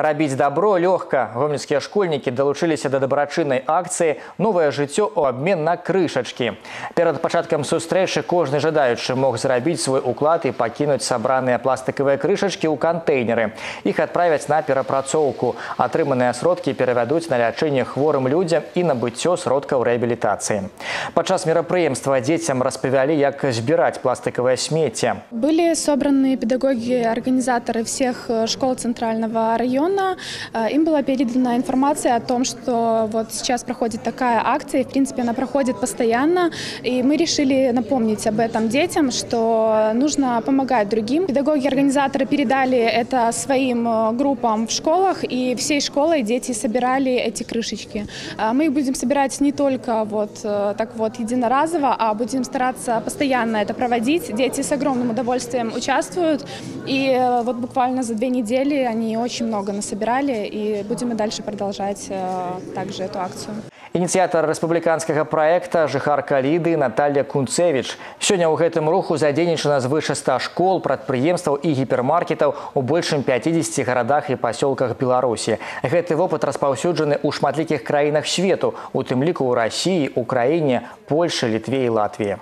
Рабіць добро лёгка. Гомельскія школьнікі далучыліся да дабрачыннай акцыі новае жыццё ў абмен на крышачкі. Перад пачаткам сустрэчы кожны жадаючы мог зрабіць свой уклад і пакінуць сабраныя пластикавыя крышачкі ў кантэйнеры. Іх адправяць на перапрацоўку. Атрыманыя сродкі перавядуць на лячэнне хворым людзям і набыццё сродкаў рэабілітацыі. Падчас мерапрыемства дзецям распавялі, як збіраць пластикавае смецце. Были собраны педагоги, организаторы всех э, школ Центрального района. Э, Им была передана информация о том, что вот сейчас проходит такая акция, и, в принципе, она проходит постоянно. И мы решили напомнить об этом детям, что нужно помогать другим. Педагоги-организаторы передали это своим э, группам в школах, и всей школой дети собирали эти крышечки. А Мы их будем собирать не только вот э, так вот единоразово, а будем стараться постоянно это проводить. Дети с огромным удовольствием участвуют, и э, вот буквально за две недели они очень много насобирали, и будем и дальше продолжать э, также эту акцию. Ініцыятар рэспубліканскага праекта жыхарка ліды Наталья Кунцевіч. Сёння ў гэтым руху задзейнічана звыш 100 школ, прадпрыемстваў і гіпермаркетаў у большым 50 гарадах і пасёлках Беларусі. Гэты вопыт распаўсюджаны ў шматлікіх краінах свету, у тым ліку ў рассіі, Украіне, Польшы, Літве і Латвіі.